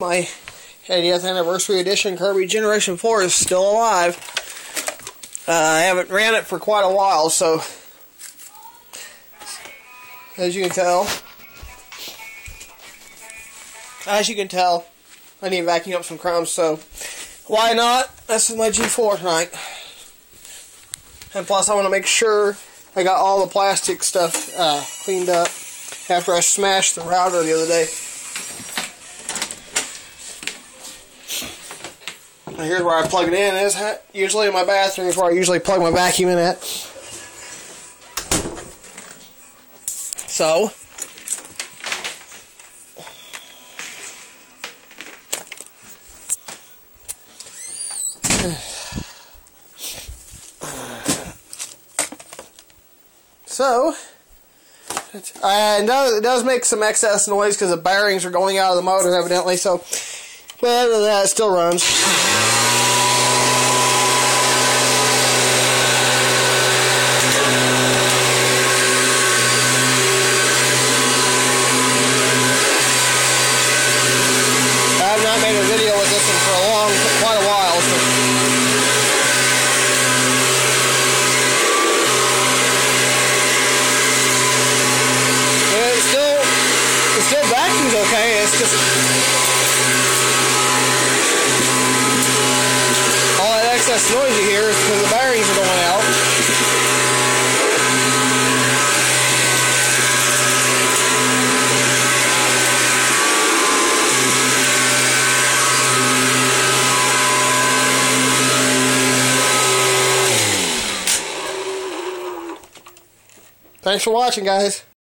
My 80th anniversary edition Kirby Generation 4 is still alive. Uh, I haven't ran it for quite a while, so as you can tell, as you can tell, I need vacuum up some crumbs, so why not? This is my G4 tonight. And plus, I want to make sure I got all the plastic stuff uh, cleaned up after I smashed the router the other day. Here's where I plug it in. Is usually in my bathroom is where I usually plug my vacuum in at. So. So, and it does make some excess noise because the bearings are going out of the motor evidently. So, well, that it still runs. I have not made a video with this for a long, quite a while. It's still backing, okay. It's just is because the bearings are going out. Thanks for watching, guys.